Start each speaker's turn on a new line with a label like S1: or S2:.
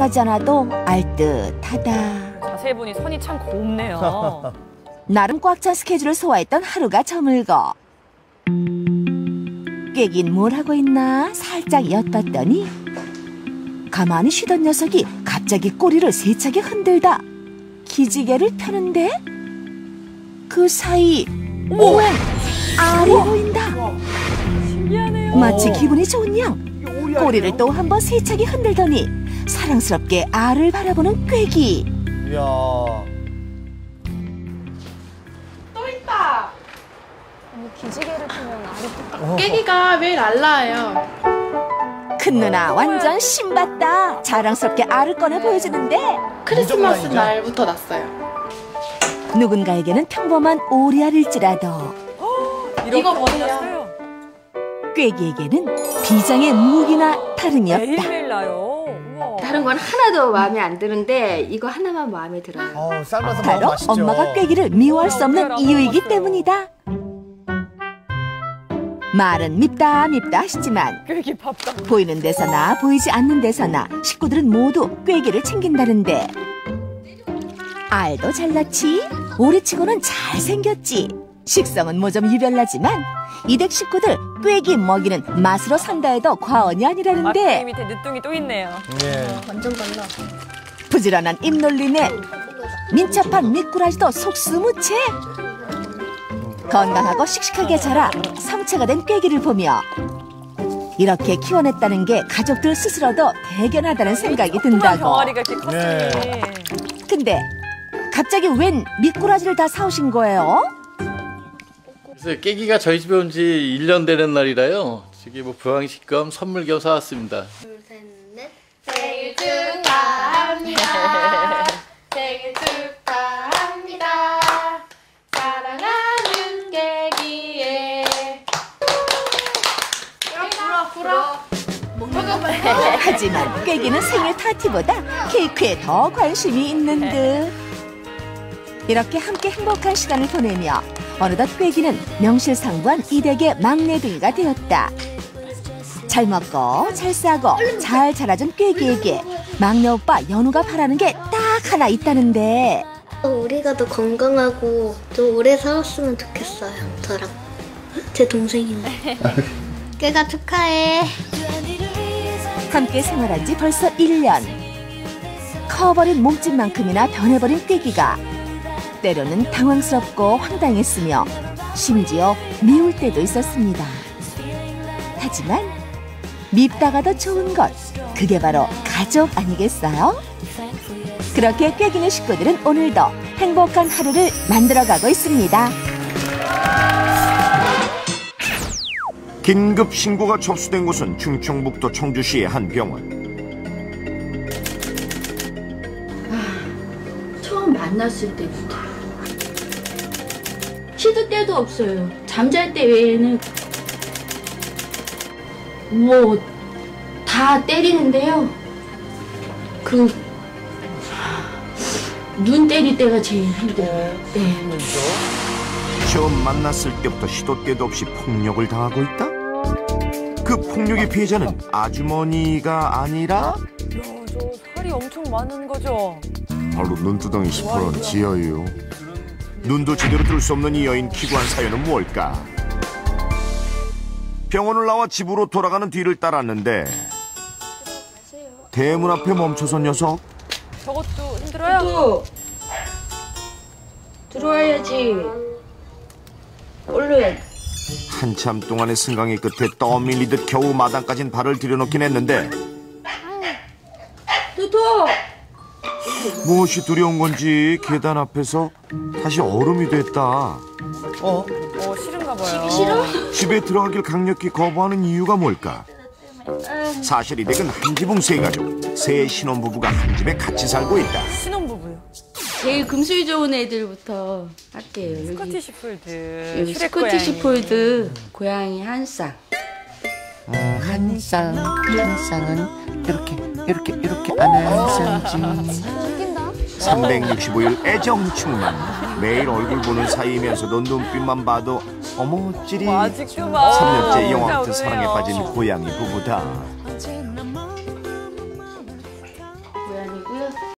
S1: 하지 않아도 알듯하다.
S2: 자세히 보니 선이 참 곱네요.
S1: 나름 꽉 찬 스케줄을 소화했던 하루가 저물고 꾀긴 뭘 하고 있나 살짝 엿봤더니 가만히 쉬던 녀석이 갑자기 꼬리를 세차게 흔들다 기지개를 펴는데 그 사이 웬 알이 보인다
S2: 신기하네요.
S1: 마치 기분이 좋은 양 꼬리를 또 한 번 세차게 흔들더니 사랑스럽게 알을 바라보는 꾀기
S3: 이야.
S4: 기지개를 펴면 알이
S5: 깨기가 매일 알라예요.
S1: 큰 누나 완전 신받다 자랑스럽게 알을 꺼내 보여주는데
S5: 크리스마스? 날부터 났어요.
S1: 누군가에게는 평범한 오리알일지라도
S5: 이거 보세요.
S1: 꾀기에게는 비장의 무기나 다름이 없다
S2: 매일매일 나요. 우와.
S6: 다른 건 하나도 마음에 안 드는데 이거 하나만 마음에 들어요.
S3: 어, 삶아서
S1: 바로
S3: 맛있죠.
S1: 엄마가 꾀기를 미워할 수 없는 이유이기 때문이다 말은 밉다 밉다 하시지만. 보이는 데서나 보이지 않는 데서나 식구들은 모두 꾀기를 챙긴다는데 알도 잘났지 오리치고는 잘생겼지 식성은 뭐 좀 유별나지만 이댁 식구들 꾀기 먹이는 맛으로 산다 해도 과언이 아니라는데
S2: 밑에 늦둥이 또 있네요.
S3: 예.
S6: 완전 달라.
S1: 부지런한 입놀림에 민첩한 미꾸라지도 속수무채 건강하고 씩씩하게 자라 성체가 된 꾀기를 보며 이렇게 키워냈다는 게 가족들 스스로도 대견하다는 생각이 든다고
S2: 병아리가 이렇게 컸으니.
S3: 네.
S1: 근데 갑자기 웬 미꾸라지를 다 사오신 거예요?
S7: 그래서 깨기가 저희 집에 온 지 1년 되는 날이라요. 저기 뭐 부항식 겸 선물 겸 사왔습니다.
S6: 생일 축하합니다. 생일 축하합니다. 사랑하는 깨기에. 불어, 불어.
S1: 하지만 꾀기는 생일 파티보다 케이크에 더 관심이 있는 듯 이렇게 함께 행복한 시간을 보내며 어느덧 꾀기는 명실상부한 이댁의 막내둥이가 되었다 잘 먹고 잘 싸고 잘 자라준 꾀기에게 막내 오빠 연우가 바라는 게 딱 하나 있다는데
S8: 우리가 더 건강하고 좀 오래 살았으면 좋겠어요. 저랑 제 동생인데. 깨가 축하해.
S1: 함께 생활한 지 벌써 1년. 커버린 몸집만큼이나 변해버린 꾀기가 때로는 당황스럽고 황당했으며 심지어 미울 때도 있었습니다. 하지만 밉다가 더 좋은 것, 그게 바로 가족 아니겠어요? 그렇게 꾀기는 식구들은 오늘도 행복한 하루를 만들어가고 있습니다.
S9: 긴급 신고가 접수된 곳은 충청북도 청주시의 한 병원.
S6: 처음 만났을 때부터. 시도 때도 없어요. 잠잘 때 외에는 뭐 다 때리는데요. 그 눈 때릴 때가 제일 힘들어요. 네.
S9: 처음 만났을 때부터 시도 때도 없이 폭력을 당하고 있다? 그 폭력의 피해자는 아주머니가 아니라
S2: 야, 저 살이 엄청 많은 거죠.
S9: 바로 눈두덩이 시퍼런 지여유. 눈도 제대로 뜰 수 없는 이 여인 기구한 사연은 뭘까? 병원을 나와 집으로 돌아가는 뒤를 따랐는데 대문 앞에 멈춰선 녀석
S2: 저것도 힘들어요?
S6: 또 들어와야지. 얼른.
S9: 한참 동안의 승강의 끝에 떠밀리듯 겨우 마당까진 발을 들여놓긴 했는데
S6: 도토.
S9: 무엇이 두려운 건지 계단 앞에서 다시 얼음이 됐다.
S3: 어?
S2: 어, 싫은가 봐요.
S6: 싫어?
S9: 집에 들어가길 강력히 거부하는 이유가 뭘까? 사실 이 댁은 한 지붕 세 가족, 세 신혼부부가 한 집에 같이 살고 있다.
S2: 신혼부부요.
S6: 제일 금술 좋은 애들부터 할게요. 여기, Scottish Fold. Scottish. Fold
S2: 고양이
S6: 한 쌍.
S10: 한 쌍, 한 쌍은 이렇게, 이렇게, 이렇게 안아야 쌍지.
S9: 365일 애정 충만. 매일 얼굴 보는 사이면서도 눈빛만 봐도 어머
S2: 막.
S9: 3년째 영화 같은 사랑에. 빠진 고양이 부부다.